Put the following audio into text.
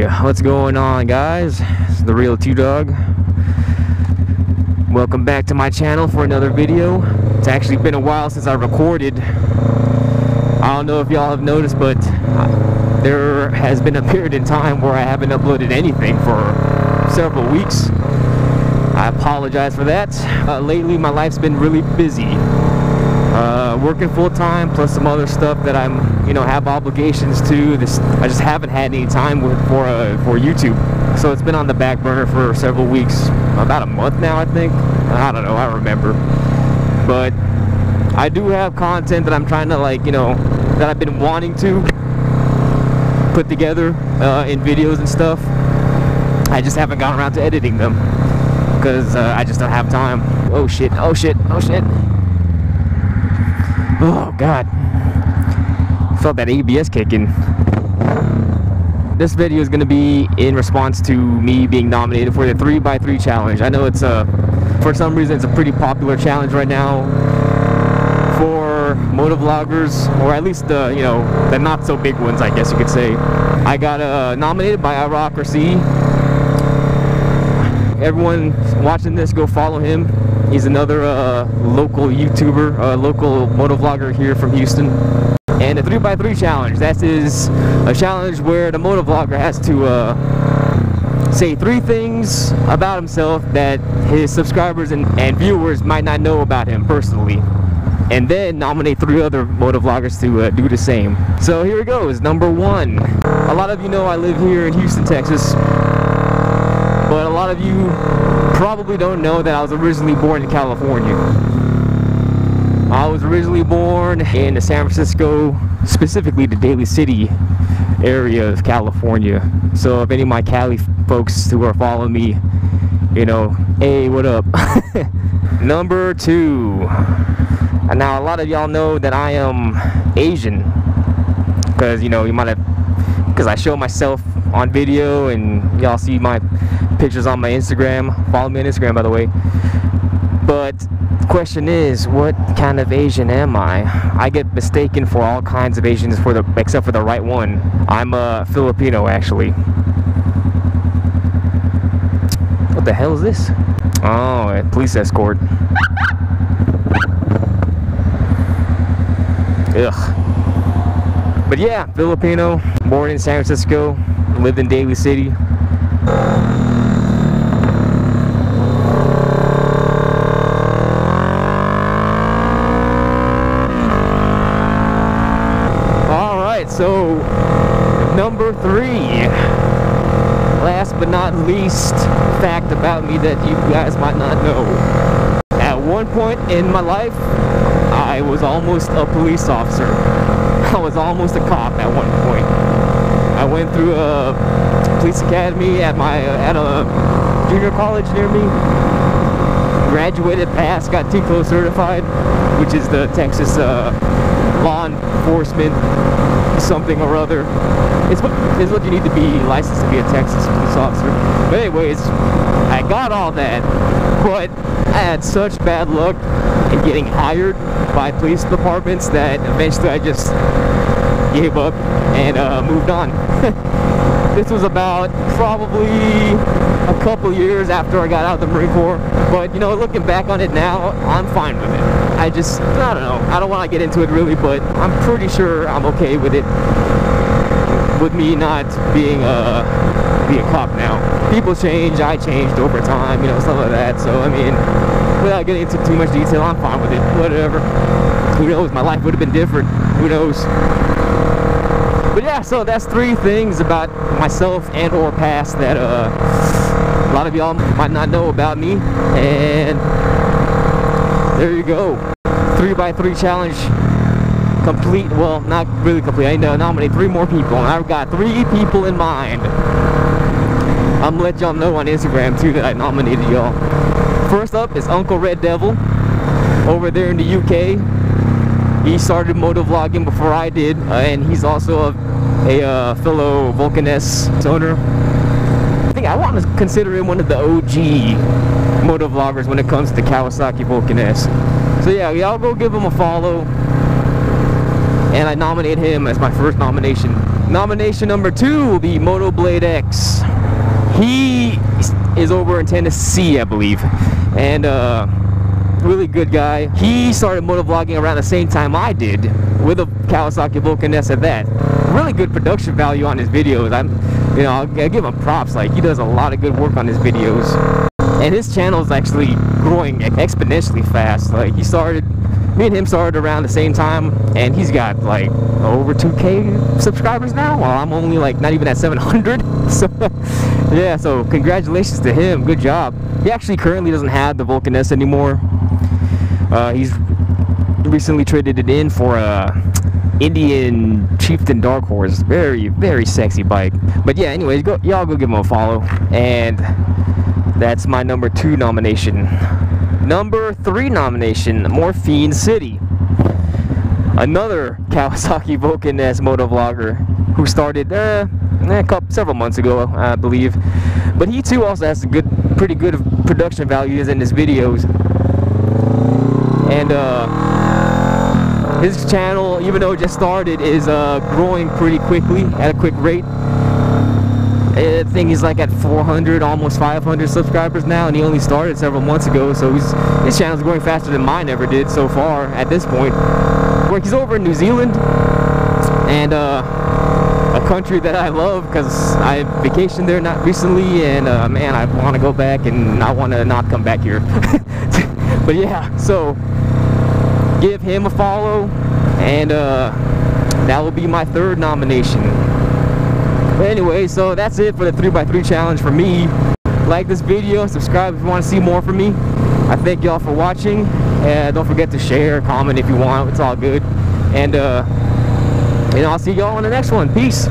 What's going on, guys? It's the real Two Dog. Welcome back to my channel for another video. It's actually been a while since I recorded. I don't know if y'all have noticed, but uh, there has been a period in time where I haven't uploaded anything for several weeks. I apologize for that. Uh, lately, my life's been really busy. Working full time plus some other stuff that I'm, you know, have obligations to. This I just haven't had any time with, for uh, for YouTube, so it's been on the back burner for several weeks, about a month now, I think. I don't know, I remember, but I do have content that I'm trying to like, you know, that I've been wanting to put together uh, in videos and stuff. I just haven't gotten around to editing them because uh, I just don't have time. Oh shit! Oh shit! Oh shit! Oh god. Felt that ABS kicking. This video is going to be in response to me being nominated for the 3x3 challenge. I know it's a, for some reason, it's a pretty popular challenge right now for motovloggers, or at least the, you know, the not so big ones, I guess you could say. I got uh, nominated by iRocker_C. Everyone watching this, go follow him. He's another uh, local YouTuber, uh, local motovlogger here from Houston. And the 3x3 challenge, that is a challenge where the motovlogger has to uh, say three things about himself that his subscribers and, and viewers might not know about him personally. And then nominate three other motovloggers to uh, do the same. So here it goes, number one. A lot of you know I live here in Houston, Texas. But a lot of you probably don't know that I was originally born in California. I was originally born in the San Francisco, specifically the Daly City area of California. So if any of my Cali folks who are following me, you know, hey, what up? Number two. And now a lot of y'all know that I am Asian. Because, you know, you might have, because I show myself on video and y'all see my pictures on my Instagram. Follow me on Instagram, by the way. But the question is, what kind of Asian am I? I get mistaken for all kinds of Asians for the except for the right one. I'm a Filipino, actually. What the hell is this? Oh, a police escort. Ugh. But yeah, Filipino, born in San Francisco, lived in Daly City. So number three. Last but not least fact about me that you guys might not know. At one point in my life, I was almost a police officer. I was almost a cop at one point. I went through a police academy at my at a junior college near me. Graduated, passed, got TCOLE certified, which is the Texas uh, law enforcement something or other. It's what is what you need to be licensed to be a Texas police officer. But anyways, I got all that, but I had such bad luck in getting hired by police departments that eventually I just gave up and uh, moved on. this was about probably a couple years after I got out of the Marine Corps. But you know, looking back on it now, I'm fine with it. I just, I don't know. I don't want to get into it really, but I'm pretty sure I'm okay with it. With me not being a, be a cop now. People change, I changed over time, you know, stuff like that. So, I mean, without getting into too much detail, I'm fine with it. Whatever. Who knows? My life would have been different. Who knows? But yeah, so that's three things about myself and or past that uh, a lot of y'all might not know about me. And there you go. Three by three challenge complete. Well, not really complete. I need to nominate three more people. And I've got three people in mind. I'm gonna let y'all know on Instagram too that I nominated y'all. First up is Uncle Red Devil over there in the UK. He started motovlogging before I did, uh, and he's also a, a uh, fellow Vulcan S owner. I think I want to consider him one of the OG motovloggers when it comes to Kawasaki Vulcan S. So yeah, y'all go give him a follow. And I nominate him as my first nomination Nomination number two will be Moto Blade X. He is over in Tennessee, I believe, and uh, really good guy. He started motovlogging around the same time I did, with a Kawasaki Vulcan S at that. Really good production value on his videos. I'm, you know, I'll, I'll give him props. Like he does a lot of good work on his videos, and his channel is actually growing exponentially fast. Like he started me and him started around the same time and he's got like over 2k subscribers now while i'm only like not even at 700 so yeah so congratulations to him. Good job. He actually currently doesn't have the vulcan s anymore. Uh, he's recently traded it in for a indian chieftain dark horse. Very very sexy bike. But yeah anyways go y'all go give him a follow. And that's my number two nomination Number three nomination, Morphine City. Another Kawasaki Vulcan S motovlogger who started uh, a couple, several months ago, I believe. But he too also has a good, pretty good production values in his videos. And uh, his channel, even though it just started, is uh, growing pretty quickly at a quick rate. I think he's like at 400, almost 500 subscribers now, and he only started several months ago, so his channel's growing faster than mine ever did so far at this point. Where he's over in New Zealand, and uh, a country that I love because I vacationed there not recently, and uh, man, I want to go back and I want to not come back here. but yeah, so give him a follow, and uh, that will be my third nomination. Anyway, so that's it for the 3x3 challenge for me. Like this video, subscribe if you want to see more from me. I thank y'all for watching. And don't forget to share, comment if you want. It's all good. And, uh, and I'll see y'all on the next one. Peace.